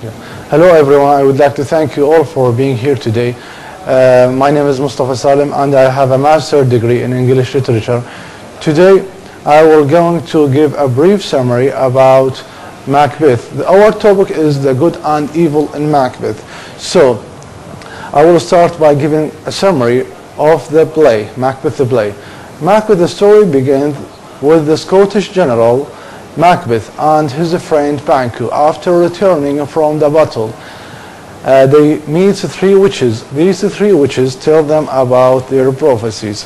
Hello everyone, I would like to thank you all for being here today. Uh, my name is Mustafa Salim and I have a master's degree in English literature. Today I will going to give a brief summary about Macbeth. Our topic is the good and evil in Macbeth. So I will start by giving a summary of the play, Macbeth the play. Macbeth the story begins with the Scottish general Macbeth and his friend Banquo after returning from the battle. Uh, they meet three witches. These three witches tell them about their prophecies.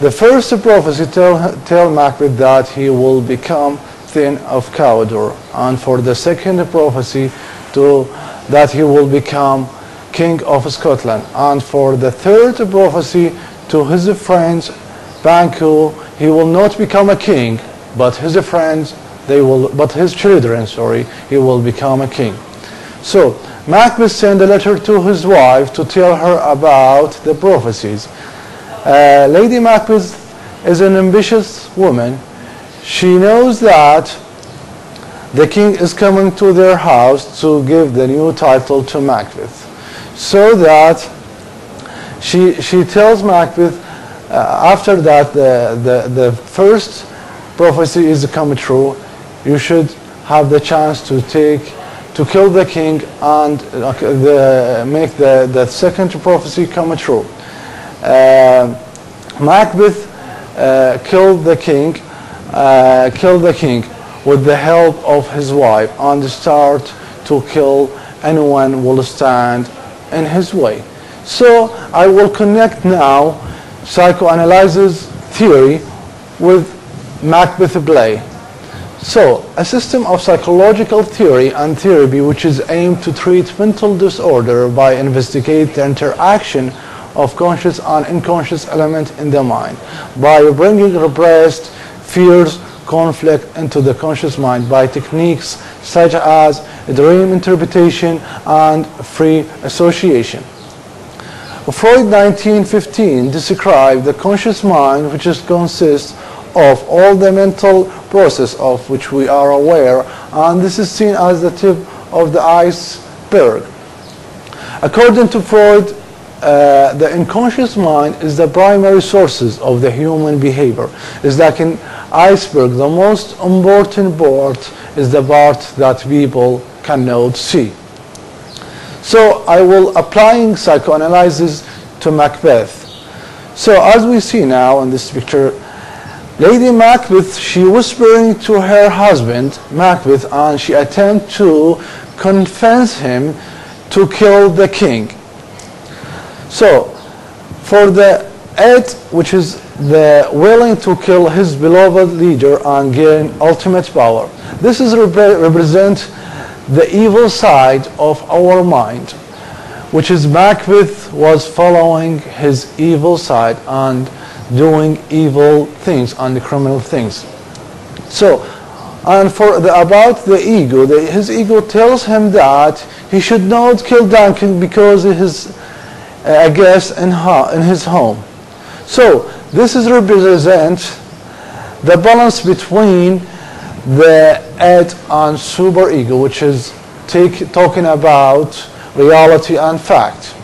The first prophecy tell, tell Macbeth that he will become Thane of Cawdor, and for the second prophecy to that he will become King of Scotland, and for the third prophecy to his friends Banquo, he will not become a king, but his friends they will but his children sorry he will become a king. So macbeth sent a letter to his wife to tell her about the prophecies. Uh, lady macbeth is an ambitious woman. She knows that the king is coming to their house to give the new title to macbeth so that she she tells macbeth uh, after that the, the the first prophecy is come true you should have the chance to take to kill the king and the, make the, the second prophecy come true. Uh, Macbeth uh, killed the king, uh, killed the king with the help of his wife and start to kill anyone will stand in his way. So I will connect now psychoanalysis theory with Macbeth play. So, a system of psychological theory and therapy which is aimed to treat mental disorder by investigate the interaction of conscious and unconscious element in the mind by bringing repressed fears conflict into the conscious mind by techniques such as dream interpretation and free association. Freud 1915 described the conscious mind which is consists of all the mental process of which we are aware and this is seen as the tip of the iceberg. According to Freud, uh, the unconscious mind is the primary sources of the human behavior. It's like an iceberg. The most important part is the part that people cannot see. So I will applying psychoanalysis to Macbeth. So as we see now in this picture, Lady Macbeth, she whispering to her husband, Macbeth, and she attempt to convince him to kill the king. So, for the id, which is the willing to kill his beloved leader and gain ultimate power, this is represent the evil side of our mind, which is Macbeth was following his evil side and doing evil things and the criminal things. So, and for the, about the ego, the, his ego tells him that he should not kill Duncan because he is a uh, guest in, in his home. So, this is represent the balance between the id and super ego, which is take, talking about reality and fact.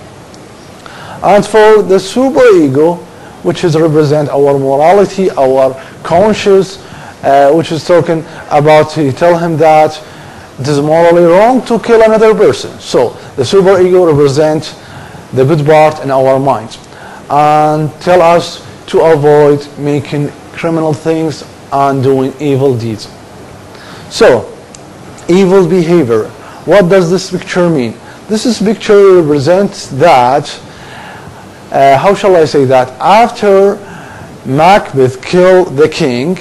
And for the super ego, which is represent our morality, our conscience, uh, which is talking about, he tell him that it is morally wrong to kill another person. So the super ego represent the good part in our minds and tell us to avoid making criminal things and doing evil deeds. So, evil behavior. What does this picture mean? This is picture represents that uh, how shall I say that, after Macbeth killed the king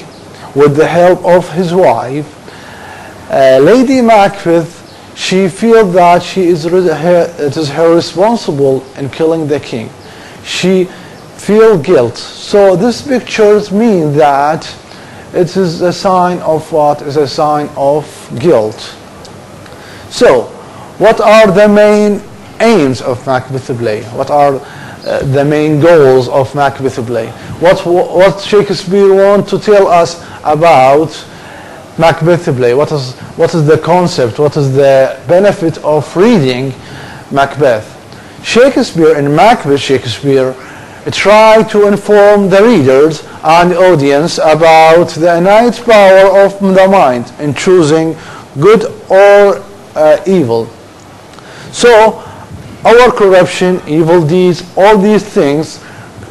with the help of his wife, uh, Lady Macbeth, she feels that she is her, it is her responsible in killing the king. She feel guilt. So this pictures mean that it is a sign of what is a sign of guilt. So, what are the main aims of Macbeth play? What are uh, the main goals of Macbeth play. What, what Shakespeare want to tell us about Macbeth play? What is, what is the concept? What is the benefit of reading Macbeth? Shakespeare and Macbeth, Shakespeare try to inform the readers and audience about the innate power of the mind in choosing good or uh, evil. So our corruption, evil deeds, all these things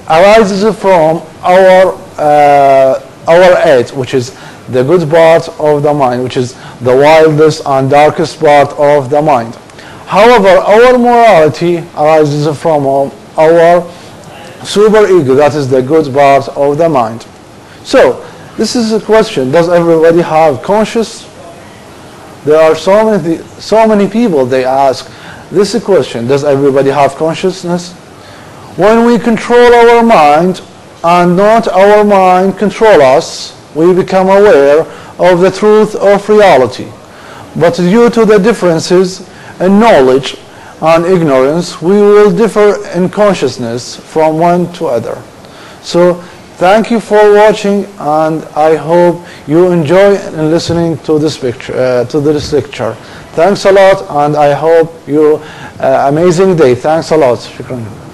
arises from our uh, our edge, which is the good part of the mind, which is the wildest and darkest part of the mind. However, our morality arises from our super ego, that is the good part of the mind. So, this is a question, does everybody have conscious? There are so many, so many people, they ask this is a question, does everybody have consciousness? When we control our mind and not our mind control us, we become aware of the truth of reality. But due to the differences in knowledge and ignorance, we will differ in consciousness from one to other. So thank you for watching and I hope you enjoy in listening to this, picture, uh, to this lecture. Thanks a lot and I hope you uh, amazing day. Thanks a lot. Shukran.